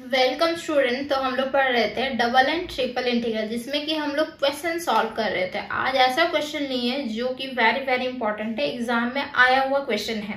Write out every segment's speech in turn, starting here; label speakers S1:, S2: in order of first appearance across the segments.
S1: Welcome student तो हम लोग पढ़ रहे थे डबल एंड ट्रिपल इंटीग्रल, जिसमें कि हम लोग क्वेश्चन सॉल्व कर रहे थे। आज ऐसा क्वेश्चन नहीं है, जो कि वेरी वेरी इंपॉर्टेंट है। एग्ज़ाम में आया हुआ क्वेश्चन है।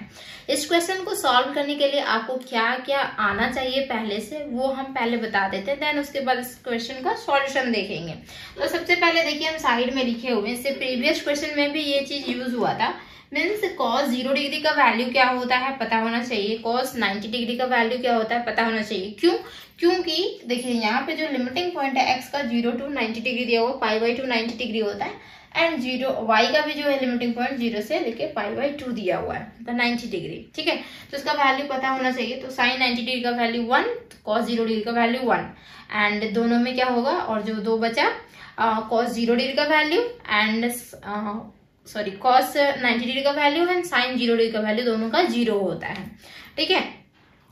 S1: इस क्वेश्चन को सॉल्व करने के लिए आपको क्या क्या आना चाहिए पहले से, वो हम पहले बता देते हैं। देन उसके बाद इस क्वेश्चन का सॉल्यूशन देखेंगे। तो सबसे पहले देखिए, हम साइड में लिखे हुए इससे प्रीवियस क्वेश्चन में भी ये चीज़ यूज़ हुआ था। मीन्स कॉस ज़ीरो डिग्री का वैल्यू क्या होता है, पता होना चाहिए। कॉस नाइन्टी डिग्री का वैल्यू क्या होता है, पता होना चाहिए। क्यों? क्योंकि, देखिए, यहाँ पे जो लिमिटिंग पॉइंट है एक्स का ज़ीरो टू नाइन्टी डिग्री दिया हुआ pi by two ninety degree होता है एंड ज़ीरो वाई का भी जो है लिमिटिंग पॉइंट ज़ीरो से लेके पाई बाई टू दिया हुआ है तो नाइन्टी डिग्री ठीक है? तो इसका वैल्यू पता होना चाहिए तो साइन नाइन्टी डिग्री का value one cos zero degree का वैल्यू वन एंड दोनों में क्या होगा, और जो दो बचा कॉस ज़ीरो डिग्री का value and sorry cos ninety degree का value and sine zero degree का वैल्यू दोनों का ज़ीरो होता है, ठीक है?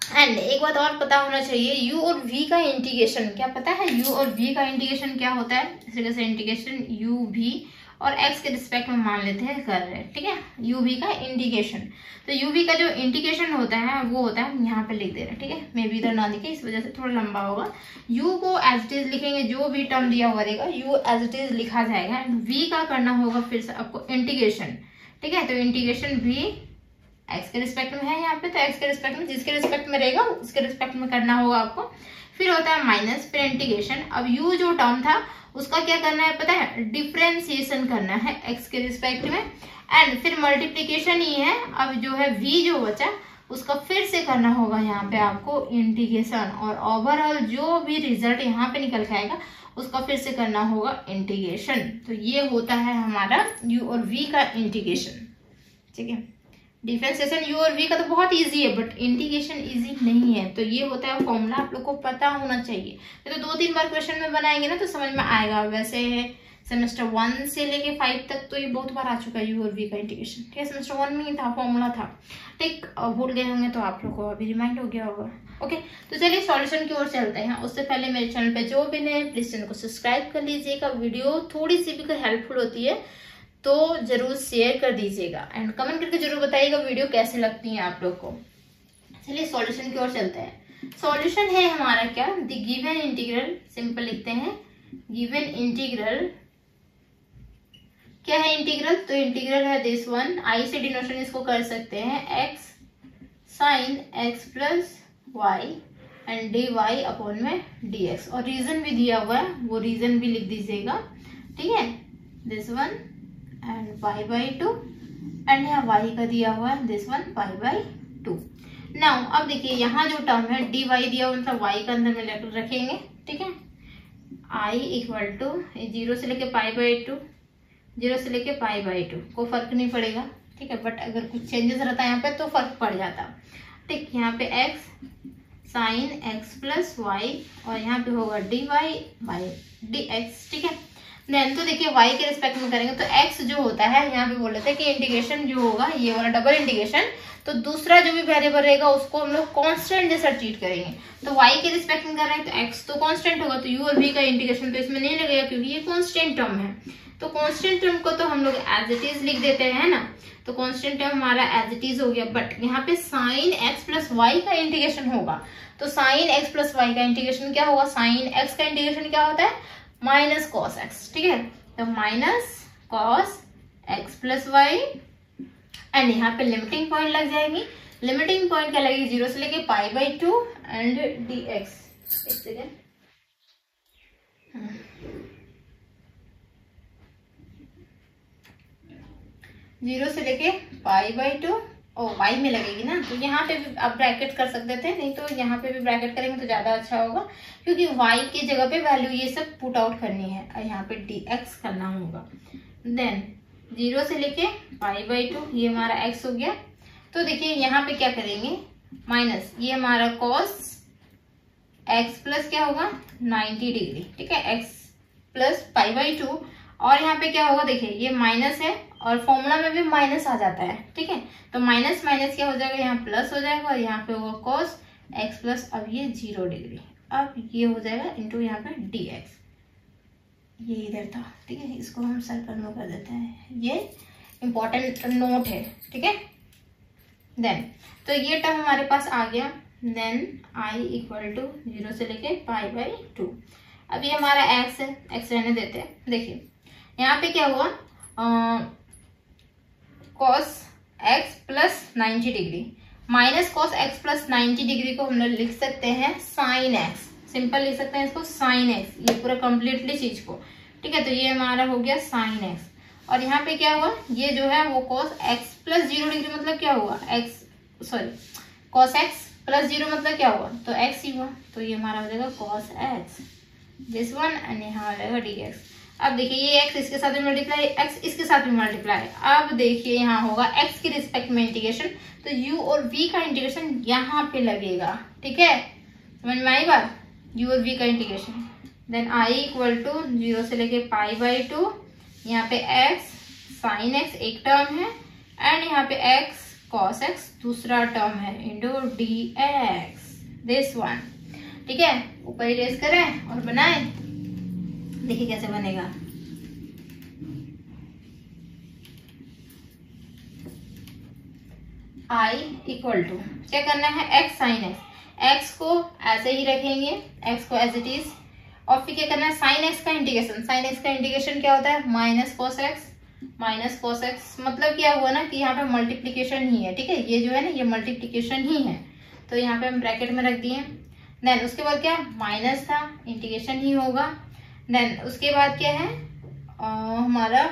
S1: एंड एक बात और पता होना चाहिए, u और v का इंटीग्रेशन क्या पता है u और v का इंटीग्रेशन क्या होता है? इस तरीके से इंटीग्रेशन u, v और x के रिस्पेक्ट में मान लेते हैं, कर रहे ठीक है? U, v का इंटीग्रेशन तो u, v का जो इंटीग्रेशन होता है, वो होता है, यहाँ पे लिख दे रहे हैं, ठीक है? मे भी इधर ना लिखे इस वजह से थोड़ा लंबा होगा। U को एज इट इज़ लिखेंगे, जो भी टर्म दिया हुआ रहेगा u एज इट इज़ लिखा जाएगा एंड v का करना होगा फिर से आपको इंटीग्रेशन ठीक है? तो इंटीग्रेशन v एक्स के रिस्पेक्ट में है यहाँ पे तो एक्स के रिस्पेक्ट में, जिसके रिस्पेक्ट में रहेगा, उसके रिस्पेक्ट में करना होगा आपको। फिर होता है माइनस फिर इंटीग्रेशन अब यू जो टर्म था, उसका क्या करना है पता है? डिफ्रेंसिएशन करना है एक्स के रिस्पेक्ट में। एंड फिर मल्टीप्लीकेशन ही है। अब जो है वी जो बचा, उसका फिर से करना होगा यहाँ पे आपको इंटीग्रेशन और ओवरऑल जो भी रिज़ल्ट यहाँ पे निकल के आएगा, उसका फिर से करना होगा इंटीग्रेशन तो ये होता है हमारा यू और वी का इंटीग्रेशन ठीक है? डिफ्रेंसिएशन यू और वी का तो बहुत इजी है बट इंटीग्रेशन इजी नहीं है। तो ये होता है फॉर्मूला आप लोग को पता होना चाहिए। नहीं तो दो तीन बार क्वेश्चन में बनाएँगे ना तो समझ में आएगा। वैसे है सेमेस्टर वन से लेके फाइव तक तो ये बहुत बार आ चुका है यू और वी का इंटीग्रेशन ठीक है सेमेस्टर वन में ही था फॉर्मूला था। ठीक भूल गए होंगे तो आप लोग को अभी रिमाइंड हो गया होगा। ओके तो चलिए सॉल्यूशन की ओर चलते हैं। उससे पहले मेरे चैनल पे जो भी नए प्लीज़ चैनल को सब्सक्राइब कर लीजिएगा। वीडियो थोड़ी सी भी हेल्पफुल होती है तो ज़रूर शेयर कर दीजिएगा। एंड कमेंट करके ज़रूर बताइएगा वीडियो कैसे लगती है आप लोग को। चलिए सॉल्यूशन की ओर चलते हैं। सॉल्यूशन है हमारा क्या? द गिवन इंटीग्रल सिंपल लिखते हैं। गिवन इंटीग्रल क्या है इंटीग्रल तो इंटीग्रल है दिस वन आई से डिनोशन इसको कर सकते हैं। X sine x plus y and d y upon में डी एक्स और रीजन भी दिया हुआ है, वो रीजन भी लिख दीजिएगा। ठीक है? This one and pi by two and यहाँ वाई का दिया हुआ है this one pi by two now अब देखिए, यहाँ जो टर्म है डी वाई दिया हुआ मतलब वाई का अंदर में लेकर रखेंगे, ठीक है? आई इक्वल टू ज़ीरो से लेके पाई बाई टू ज़ीरो से लेके पाई बाई टू को फ़र्क नहीं पड़ेगा, ठीक है? बट अगर कुछ चेंजेस रहता है यहाँ पे तो फ़र्क पड़ जाता। ठीक, यहाँ पे x sine x plus y और यहाँ पे होगा d y by d x ठीक है? देन तो देखिए y के रिस्पेक्ट में करेंगे तो x जो होता है, यहाँ पे बोल रहे थे कि इंटीग्रेशन जो होगा, ये वाला डबल इंटीग्रेशन तो दूसरा जो भी वेरिएबल रहेगा, उसको हम लोग कॉन्स्टेंट जैसा ट्रीट करेंगे। तो y के रिस्पेक्ट में कर रहे हैं तो x तो कॉन्स्टेंट होगा तो u और v का इंटीग्रेशन तो इसमें नहीं लगेगा, क्योंकि ये कॉन्स्टेंट टर्म है। तो कॉन्स्टेंट टर्म को तो हम लोग एज इट इज़ लिख देते हैं ना? तो कॉन्स्टेंट टर्म हमारा एज इट इज़ हो गया बट यहाँ पे साइन एक्स प्लस वाई का इंटीग्रेशन होगा। तो साइन एक्स प्लस वाई का इंटीग्रेशन क्या होगा? साइन एक्स का इंटीग्रेशन क्या होता है? माइनस कॉस एक्स ठीक है? तो minus cos x plus y and यहाँ पे लिमिटिंग पॉइंट लग जाएगी। लिमिटिंग पॉइंट क्या लगेगी? ज़ीरो से लेके pi by two and d x एक ज़ीरो से लेके pi by two O Y में लगेगी ना? तो यहाँ पे भी आप ब्रैकेट कर सकते थे, नहीं तो यहाँ पे भी ब्रैकेट करेंगे तो ज़्यादा अच्छा होगा, क्योंकि वाई की जगह पे वैल्यू ये सब पुट आउट करनी है, और यहाँ पे डी एक्स करना होगा। देन ज़ीरो से लेके पाई बाई टू ये हमारा एक्स हो गया। तो देखिए, यहाँ पे क्या करेंगे? माइनस ये हमारा कॉस एक्स प्लस क्या होगा? नाइन्टी डिग्री, ठीक है? X plus pi by two और यहाँ पे क्या होगा? देखिए, ये माइनस है और फॉर्मूला में भी माइनस आ जाता है, ठीक है? तो माइनस माइनस क्या हो जाएगा? यहाँ प्लस हो जाएगा और यहाँ पे होगा कॉस एक्स प्लस अब ये ज़ीरो डिग्री अब ये हो जाएगा इंटू यहाँ पे डी एक्स ये इधर था, ठीक है? इसको हम सर्कल में कर देते हैं। ये इंपॉर्टेंट नोट है, ठीक है? देन तो ये टर्म हमारे पास आ गया। Then I equal to zero से लेके पाई बाई टू अब ये हमारा एक्स है एक्स रहने देते हैं। देखिए, यहाँ पे क्या हुआ? Cos x plus ninety degree minus cos x plus ninety degree को हम लोग लिख सकते हैं साइन एक्स सिंपल लिख सकते हैं इसको साइन एक्स ये पूरा कंप्लीटली चीज़ को। ठीक है तो ये हमारा हो गया साइन एक्स और यहाँ पे क्या हुआ? ये जो है वो cos x plus zero degree मतलब क्या हुआ? X sorry cos x plus zero मतलब क्या हुआ? तो एक्स ही हुआ। तो ये हमारा हो जाएगा cos x this one and यहाँ हो जाएगा डी एक्स अब देखिए, ये x इसके साथ भी मल्टीप्लाई x इसके साथ भी मल्टीप्लाई अब देखिए, यहाँ होगा x के रिस्पेक्ट में इंटीग्रेशन तो u और v का इंटीग्रेशन यहाँ पे लगेगा. ठीक है? समझ में आई बात? u और v का integration then i equal to zero से लेके पाई बाई टू यहाँ पे x साइन x एक टर्म है. एंड यहाँ पे x cos x दूसरा टर्म है. Into d x this one ठीक है? ऊपर इरेज करें और बनाएँ. देखिए कैसे बनेगा। आई इक्वल टू क्या करना है? एक्स साइन एक्स एक्स को ऐसे ही रखेंगे एक्स को एज इट इज़ और फिर क्या करना है? साइन एक्स का इंटीग्रेशन साइन एक्स का इंटीग्रेशन क्या होता है? Minus cos x minus cos x मतलब क्या हुआ ना कि यहाँ पे मल्टीप्लीकेशन ही है, ठीक है? ये जो है ना, ये मल्टीप्लीकेशन ही है। तो यहाँ पे हम ब्रैकेट में रख दिए। देन उसके बाद क्या? माइनस था इंटीग्रेशन ही होगा। देन उसके बाद क्या है? आ, हमारा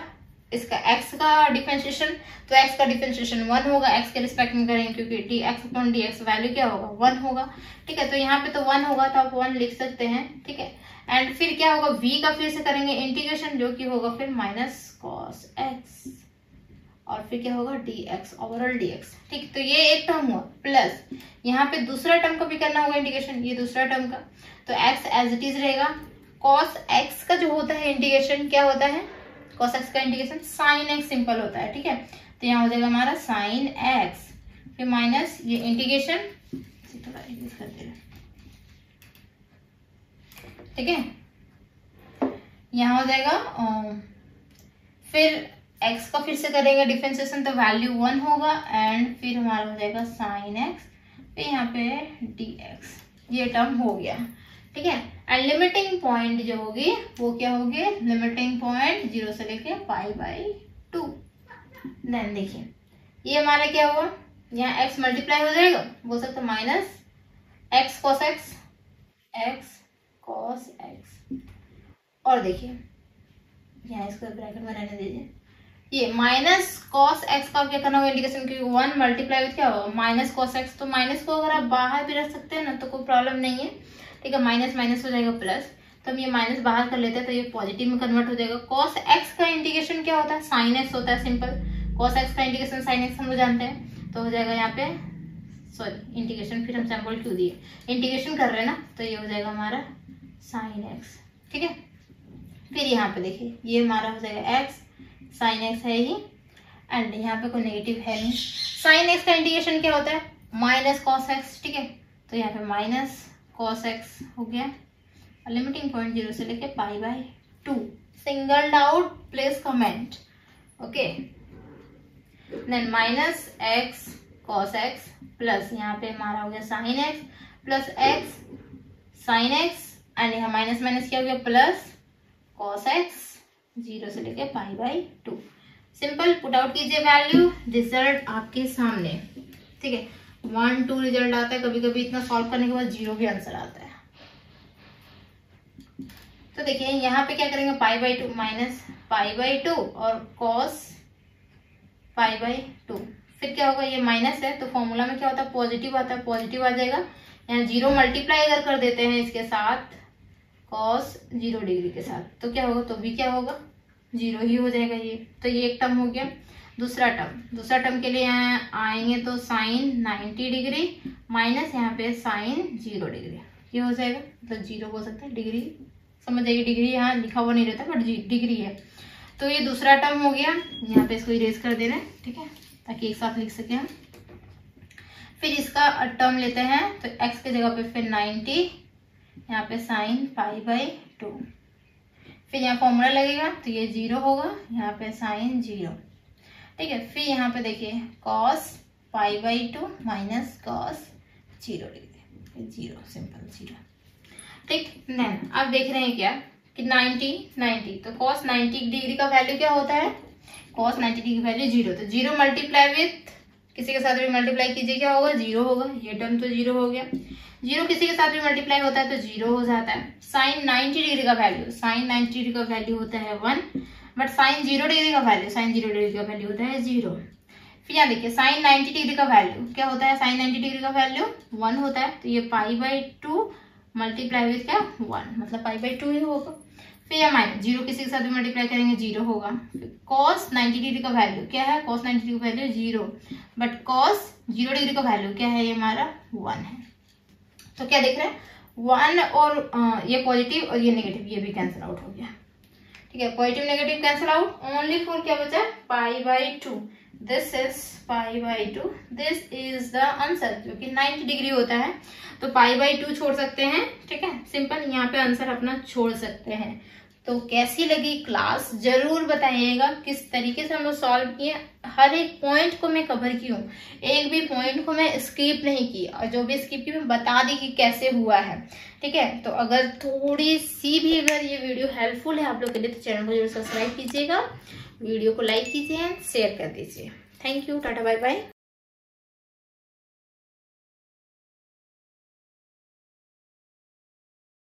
S1: इसका x का डिफ्रेंशिएशन तो x का डिफ्रेंशिएशन वन होगा। X के रिस्पेक्ट में करेंगे क्योंकि d x upon d x value क्या होगा? वन होगा। ठीक है तो यहाँ पे तो वन होगा तो आप वन लिख सकते हैं। ठीक है? एंड फिर क्या होगा? V का फिर से करेंगे इंटीग्रेशन जो कि होगा फिर माइनस कॉस एक्स और फिर क्या होगा? D x overall d x ठीक तो ये एक टर्म हुआ। प्लस यहाँ पे दूसरा टर्म का भी करना होगा इंटीग्रेशन ये दूसरा टर्म का। तो एक्स एज इट इज़ रहेगा। कॉस एक्स का जो होता है इंटीग्रेशन क्या होता है? कॉस एक्स का इंटीग्रेशन साइन एक्स सिंपल होता है, ठीक है? तो यहाँ हो जाएगा हमारा साइन एक्स फिर माइनस ये इंटीग्रेशन ठीक है? यहाँ हो जाएगा फिर एक्स का फिर से करेंगे डिफ्रेंसिएशन तो वैल्यू वन होगा एंड फिर हमारा हो जाएगा साइन एक्स फिर यहाँ पे एक्स ये टर्म हो गया। ठीक है? एंड लिमिटिंग पॉइंट जो होगी, वो क्या होगी? लिमिटिंग पॉइंट ज़ीरो से लेके पाई बाई टू देन देखिए, ये हमारा क्या हुआ? यहाँ एक्स मल्टीप्लाई हो जाएगा, बोल सकते minus x cos x x cos x और देखिए, यहाँ इसको ब्रैकेट में रहने दीजिए। ये माइनस कॉस एक्स का क्या करना होगा? इंडिकेशन क्योंकि वन मल्टीप्लाई विथ क्या होगा? माइनस कॉस एक्स तो माइनस को अगर आप बाहर भी रख सकते हैं ना तो कोई प्रॉब्लम नहीं है। ठीक है माइनस माइनस हो जाएगा प्लस तो हम ये माइनस बाहर कर लेते हैं तो ये पॉजिटिव में कन्वर्ट हो जाएगा. कॉस एक्स का इंडिकेशन क्या होता है? साइन एक्स होता है सिंपल कॉस एक्स का इंडिकेशन साइन एक्स हम लोग जानते हैं. तो हो जाएगा यहाँ पे सॉरी इंटीग्रेशन फिर हम सैंपल क्यों दिए? इंटीग्रेशन कर रहे हैं ना तो ये हो जाएगा हमारा साइन एक्स ठीक है? फिर यहाँ पे देखिए, ये हमारा हो जाएगा एक्स साइन एक्स है ही एंड यहाँ पे कोई नेगेटिव है नहीं. साइन एक्स का इंडिकेशन क्या होता है? माइनस कॉस एक्स ठीक है? तो यहाँ पे माइनस कॉस एक्स हो गया। और लिमिटिंग पॉइंट ज़ीरो से लेके pi by two single out place comment okay then minus x cos x plus यहाँ पे हमारा हो गया sine x plus x sine x and यहाँ माइनस माइनस क्या हो गया? प्लस कॉस एक्स ज़ीरो से लेके pi by two simple put out कीजिए वैल्यू रिज़ल्ट आपके सामने। ठीक है? वन टू रिज़ल्ट आता है कभी कभी इतना सॉल्व करने के बाद ज़ीरो भी आंसर आता है। तो देखिए, यहाँ पे क्या करेंगे? Pi by two minus pi by two और कॉस पाई बाई टू फिर क्या होगा? ये माइनस है तो फॉर्मूला में क्या होता है? पॉजिटिव आता है पॉजिटिव आ जाएगा। यहाँ ज़ीरो मल्टीप्लाई अगर कर देते हैं इसके साथ कॉस ज़ीरो डिग्री के साथ तो क्या होगा? तो भी क्या होगा? ज़ीरो ही हो जाएगा ये। तो ये एक टर्म हो गया। दूसरा टर्म दूसरा टर्म के लिए यहाँ आएँगे तो साइन 90 डिग्री माइनस यहाँ पे साइन ज़ीरो डिग्री ये हो जाएगा मतलब ज़ीरो हो सकता है डिग्री समझ जाएगी डिग्री यहाँ लिखा हुआ नहीं रहता बट डिग्री है. तो ये दूसरा टर्म हो गया. यहाँ पे इसको इरेज कर दे रहे हैं, ठीक है? ताकि एक साथ लिख सके हम. फिर इसका टर्म लेते हैं तो एक्स के जगह पे फिर 90 यहाँ पे साइन पाई बाई टू फिर यहाँ फॉर्मूला लगेगा तो ये ज़ीरो होगा, यहाँ पे साइन ज़ीरो ठीक है, फिर यहाँ पे देखिए cos pi by two minus cos zero zero simple zero ठीक देन अब देख रहे हैं क्या कि 90 90 तो कॉस 90 डिग्री का वैल्यू क्या होता है? कॉस 90 डिग्री वैल्यू ज़ीरो तो ज़ीरो मल्टीप्लाई विथ किसी के साथ भी मल्टीप्लाई कीजिए, क्या होगा? ज़ीरो होगा। ये टर्म तो ज़ीरो हो गया। ज़ीरो किसी के साथ भी मल्टीप्लाई होता है तो ज़ीरो हो जाता है। साइन 90 डिग्री का वैल्यू साइन 90 डिग्री का वैल्यू होता है one but sine zero degree का वैल्यू साइन ज़ीरो डिग्री का वैल्यू होता है ज़ीरो फिर यहाँ देखिए साइन 90 डिग्री का वैल्यू क्या होता है? साइन 90 डिग्री का वैल्यू वन होता है. तो ये pi by two multiply with क्या? वन मतलब पाई बाई टू ही होगा. फिर या माइनस ज़ीरो किसी के साथ भी मल्टीप्लाई करेंगे ज़ीरो होगा. कॉस 90 डिग्री का वैल्यू क्या है? कॉस 90 डिग्री का value zero but cos zero degree का वैल्यू क्या है? ये हमारा वन है. तो क्या देख रहे हैं? वन और ये पॉजिटिव और ये नेगेटिव ये भी कैंसिल आउट हो गया. ठीक है positive negative cancel out only four क्या बचा? Pi by two this is pi by two this is the answer जो कि 90 डिग्री होता है। तो पाई बाई टू छोड़ सकते हैं, ठीक है? सिंपल यहाँ पे आंसर अपना छोड़ सकते हैं। तो कैसी लगी क्लास? ज़रूर बताइएगा किस तरीके से हम लोग सॉल्व किए। हर एक पॉइंट को मैं कवर की हूँ। एक भी पॉइंट को मैं स्किप नहीं की और जो भी स्किप की मैं बता दी कि कैसे हुआ है। ठीक है? तो अगर थोड़ी सी भी अगर ये वीडियो हेल्पफुल है आप लोग के लिए तो चैनल को ज़रूर सब्सक्राइब कीजिएगा। वीडियो को लाइक कीजिए शेयर कर दीजिए। Thank you tata bye bye